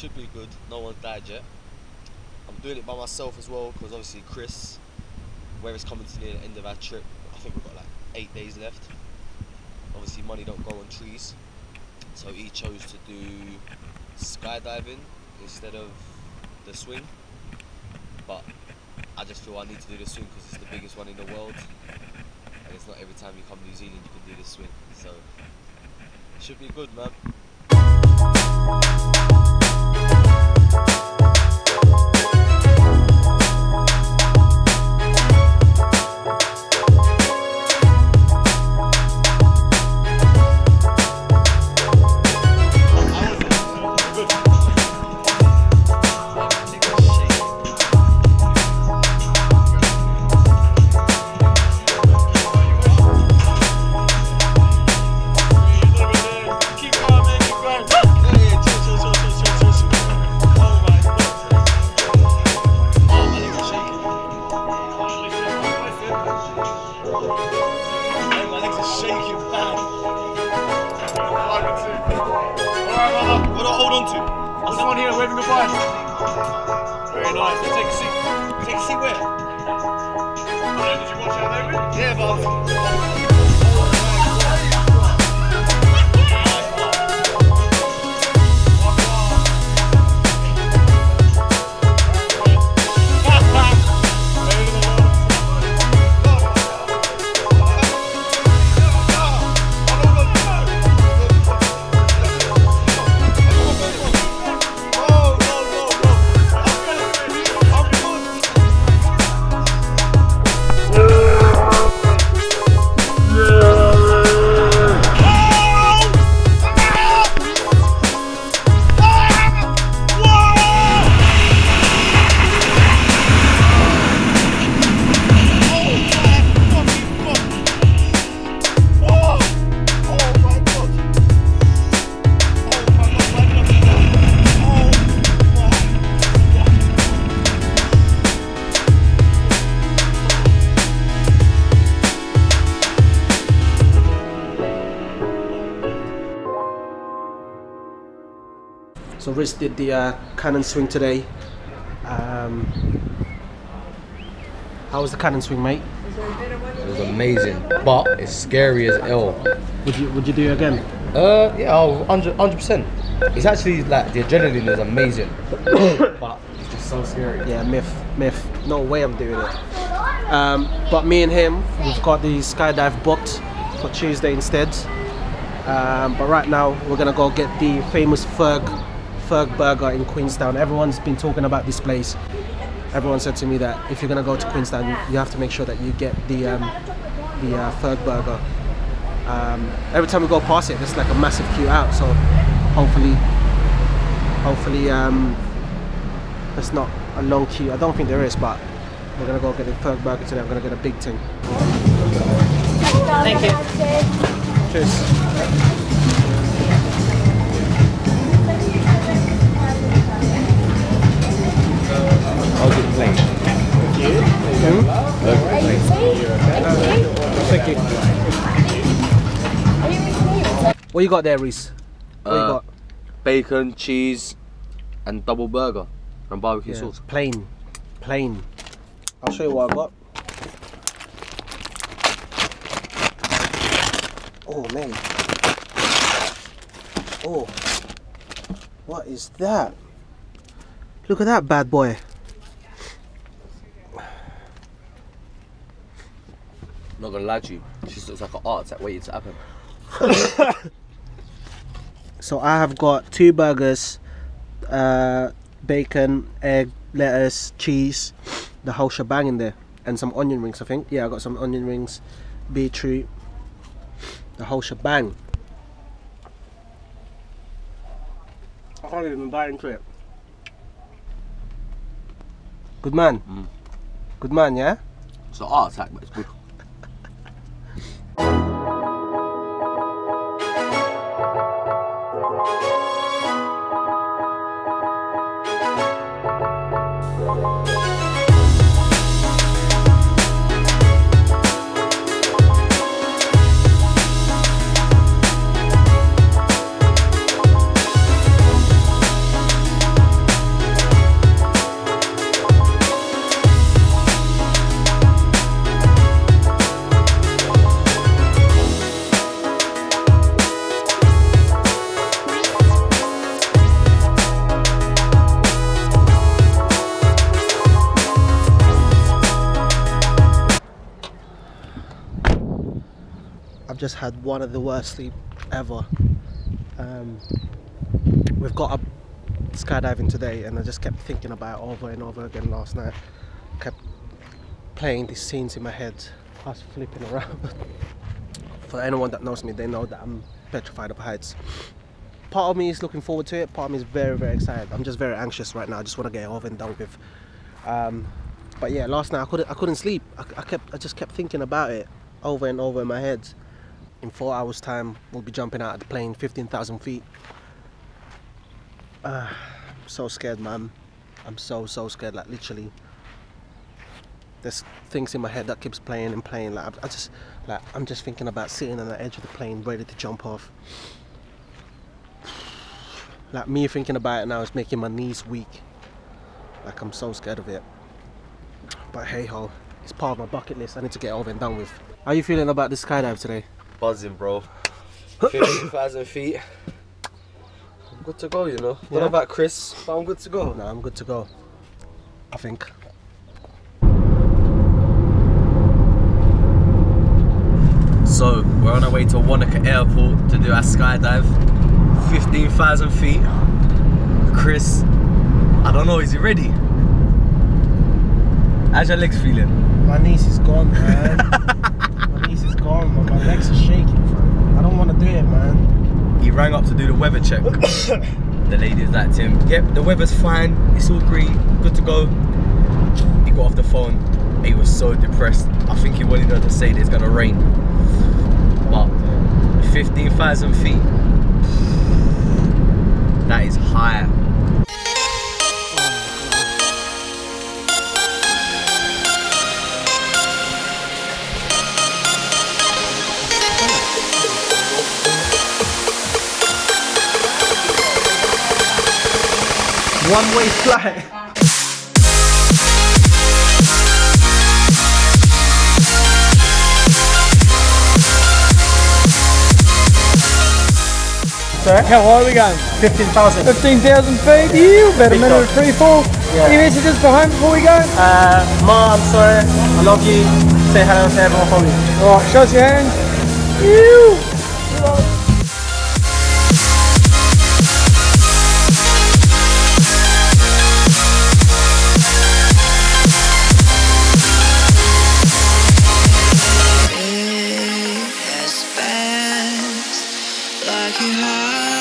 should be good. No one's died yet. Doing it by myself as well because obviously Chris, where it's coming to near the end of our trip, I think we've got like eight days left. Obviously, money don't grow on trees, so he chose to do skydiving instead of the swing. But I just feel I need to do the swing because it's the biggest one in the world, and it's not every time you come to New Zealand you can do the swing. So it should be good, man. What do I hold on to? There's one here waving goodbye. Very nice. Now take a seat. Take a seat where? Uh, did you watch that, David? Yeah, but So did the uh, canyon swing today. Um, how was the canyon swing, mate? It was amazing, but it's scary as hell. Would you would you do it again? Uh, yeah, oh, 100 percent. It's actually like the adrenaline is amazing, but it's just so scary. Yeah, myth, myth. No way I'm doing it. Um, but me and him, we've got the skydive booked for Tuesday instead. Um, but right now, we're gonna go get the famous Ferg Ferg Burger in Queenstown. Everyone's been talking about this place. Everyone said to me that if you're gonna go to Queenstown, you, have to make sure that you get the um, the uh, Ferg Burger. Um, every time we go past it, there's like a massive queue out. So hopefully, hopefully, um, there's not a long queue. I don't think there is, but we're gonna go get the Ferg Burger today. I'm gonna get a big thing. Thank you. Cheers. What you got there, Reese? What you Uh, got? bacon, cheese, and double burger and barbecue Yeah, sauce. plain, plain. I'll show you what I got. Oh man. Oh. What is that? Look at that bad boy. Not gonna lie to you, she looks like an art attack waiting to happen. So I have got two burgers, uh, bacon, egg, lettuce, cheese, the whole shebang in there, and some onion rings. I think. Yeah, I got some onion rings, beetroot, the whole shebang. I can't even bite into it. Good man. Mm. Good man, yeah? It's an art attack, but it's good. Just had one of the worst sleep ever. Um, we've got up skydiving today, and I just kept thinking about it over and over again last night. Kept playing these scenes in my head, us flipping around. For anyone that knows me, they know that I'm petrified of heights. Part of me is looking forward to it. Part of me is very, very excited. I'm just very anxious right now. I just want to get over and done with. Um, but yeah, last night I couldn't, I couldn't sleep. I, I kept, I just kept thinking about it over and over in my head in four hours time we'll be jumping out of the plane 15,000 feet. Uh, I'm so scared man. I'm so so scared like literally. There's things in my head that keeps playing and playing like I, just like I'm just thinking about sitting on the edge of the plane ready to jump off. Like me thinking about it now is making my knees weak. Like I'm so scared of it. But hey ho it's part of my bucket list I need to get over and done with. How are you feeling about this skydive today Buzzing, bro. 15,000 feet. I'm good to go, you know. Yeah? know about Chris, but I'm good to go. No, I'm good to go. I think. So, we're on our way to Wanaka Airport to do our skydive. 15,000 feet. Chris, I don't know, is he ready? How's your legs feeling? My niece is gone, man. my niece is gone, man. My legs are shaking. fam. I don't want to do it, man. He rang up to do the weather check. the lady is like Tim, yep, the weather's fine, it's all green, good to go. He got off the phone, he was so depressed. I think he wanted her to say that it's gonna rain. But 15,000 feet, that is high. One way flight. Sorry? How high are we going? 15,000. 15,000 feet. You about a Big minute dog. or three, four. Yeah. Any messages for home before we go? Uh, Ma, I'm sorry. I love you. Say hello to everyone for me. Alright, show us your hand. You. Like you hurricane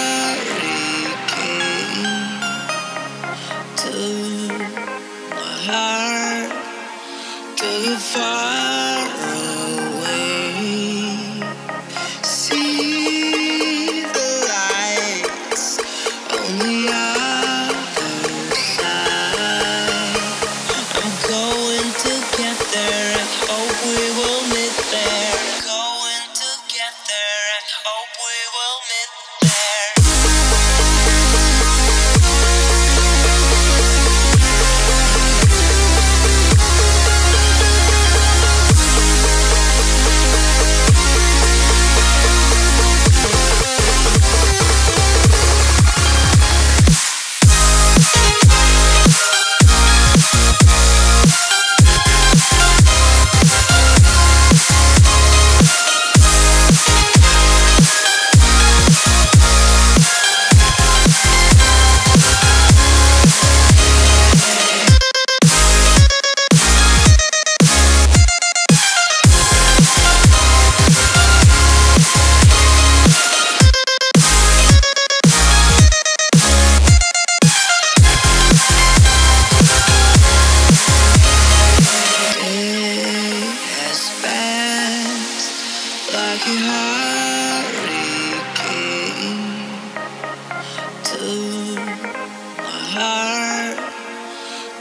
heart.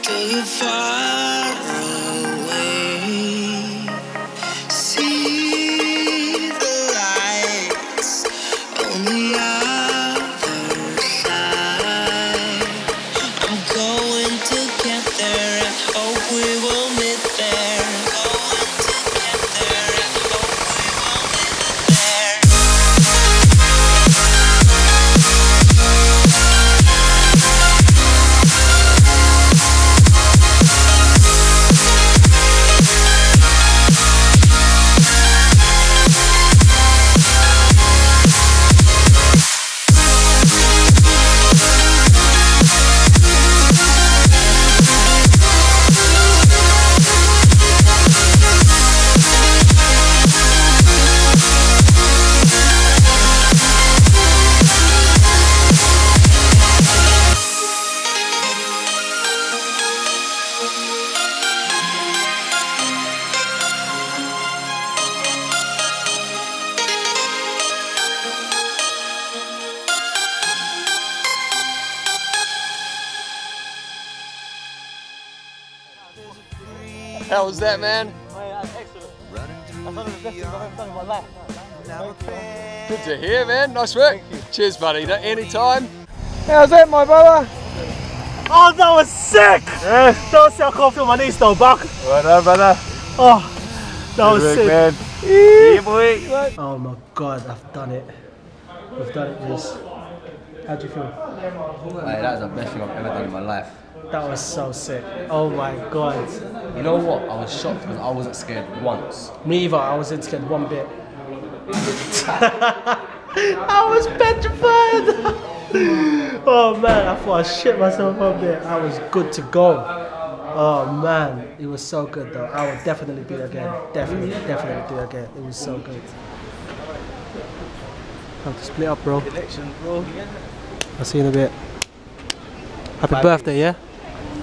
Took it far How was that, man? Good to hear, man. Nice work. Cheers, buddy. Anytime. How's that, my brother? Oh, that was sick! Don't say I can't feel my knees though, Buck. Well done, brother. Oh, that was sick. man. Yeah, boy. Oh my god, I've done it. We've done it, Reese. How do you feel? Like, that was the best thing I've ever done in my life. That was so sick. Oh my god. You know what? I was shocked because I wasn't scared once. Me either, I wasn't scared one bit. I was petrified! oh man, I thought I shit myself one bit. I was good to go. Oh man, it was so good though. I would definitely do it again. Definitely, definitely do it again. It was so good. Time to split up, bro. I'll see you in a bit. Happy birthday, yeah?